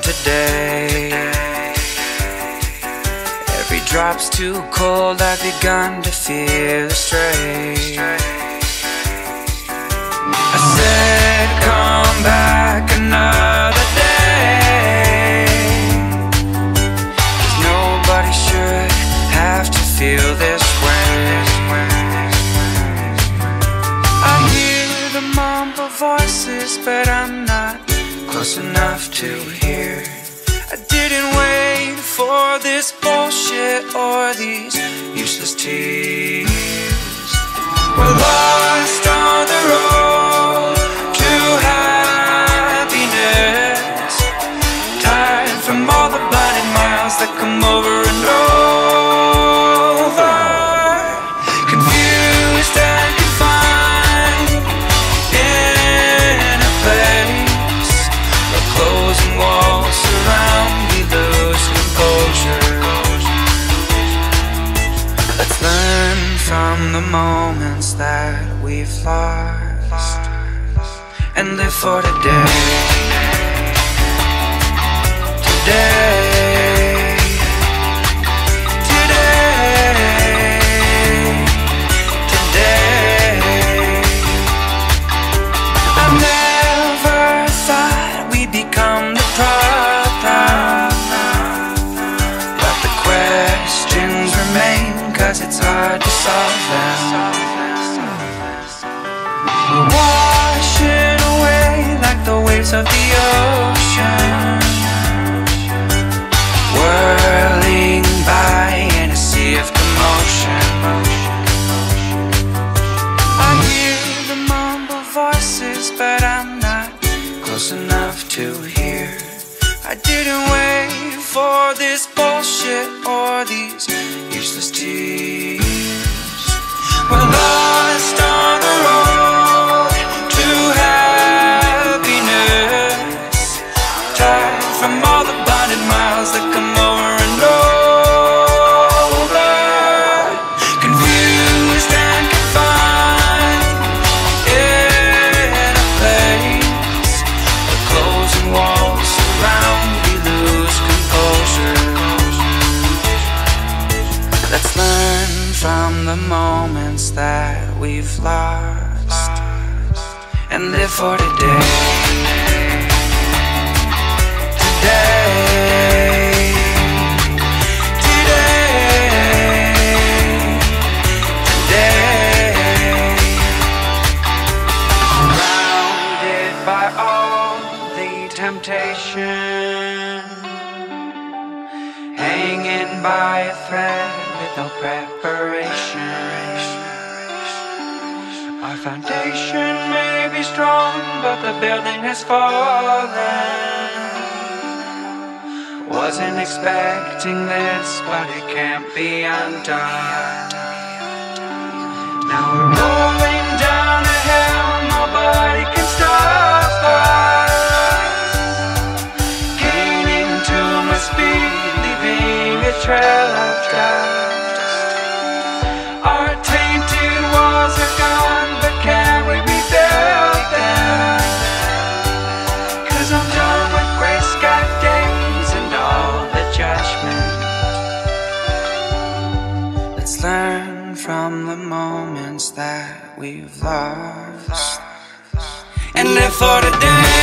today. Every drop's too cold, I've begun to feel astray. I said, come back another day. Cause nobody should have to feel this way. I hear the mumble voices, but I'm not close enough to hear. I didn't wait for this bullshit or these useless tears. We're we've lost and live for today. Today. Today. Today. I never thought we'd become the problem. But the questions remain, cause it's hard to solve them. Washing away like the waves of the ocean. Whirling by in a sea of commotion. I hear the mumble voices, but I'm not close enough to hear. I didn't wait for this bullshit or these useless tears. All the miles that come over and over. Confused and confined in a place closing walls surround lose composure. Let's learn from the moments that we've lost and live for today. Temptation, hanging by a thread with no preparation. Our foundation may be strong, but the building has fallen. Wasn't expecting this, but it can't be undone. Now we're trail of dust. Our tainted walls are gone, but can we rebuild them? Cause I'm done with gray sky days and all the judgment. Let's learn from the moments that we've lost and live for today.